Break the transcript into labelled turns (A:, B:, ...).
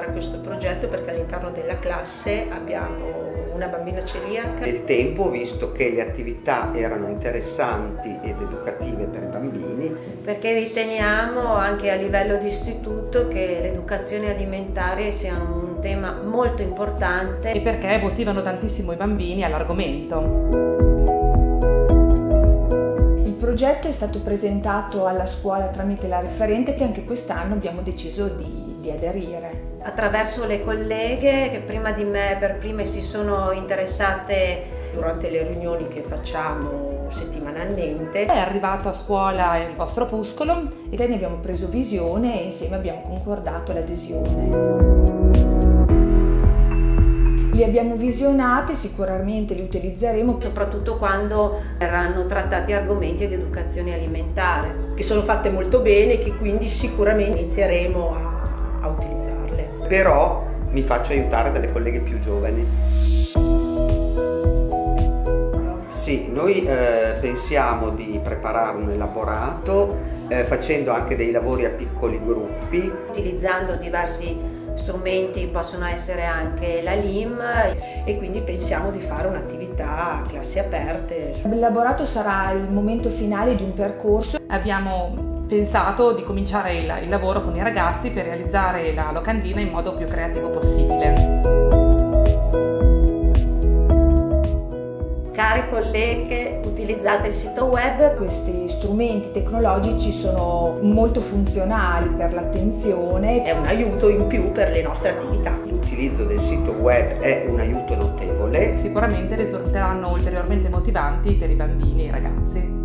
A: fare questo progetto perché all'interno della classe abbiamo una bambina celiaca.
B: Nel tempo ho visto che le attività erano interessanti ed educative per i bambini.
C: Perché riteniamo anche a livello di istituto che l'educazione alimentare sia un tema molto importante.
D: E perché motivano tantissimo i bambini all'argomento.
E: Il progetto è stato presentato alla scuola tramite la referente che anche quest'anno abbiamo deciso di, di aderire
C: attraverso le colleghe che prima di me per prime si sono interessate
A: durante le riunioni che facciamo settimanalmente.
D: È arrivato a scuola il vostro opuscolo
E: e ne abbiamo preso visione e insieme abbiamo concordato l'adesione. Li abbiamo visionati, sicuramente li utilizzeremo.
C: Soprattutto quando verranno trattati argomenti di educazione alimentare.
A: Che sono fatte molto bene e che quindi sicuramente inizieremo a, a utilizzare
B: però mi faccio aiutare dalle colleghe più giovani. Sì, noi eh, pensiamo di preparare un elaborato eh, facendo anche dei lavori a piccoli gruppi.
C: Utilizzando diversi strumenti, possono essere anche la LIM
A: e quindi pensiamo di fare un'attività a classi aperte.
E: L'elaborato sarà il momento finale di un percorso.
D: Abbiamo pensato di cominciare il, il lavoro con i ragazzi per realizzare la locandina in modo più creativo possibile.
C: Care colleghe, utilizzate il sito web.
E: Questi strumenti tecnologici sono molto funzionali per l'attenzione.
A: È un aiuto in più per le nostre attività.
B: L'utilizzo del sito web è un aiuto notevole.
D: Sicuramente risulteranno ulteriormente motivanti per i bambini e i ragazzi.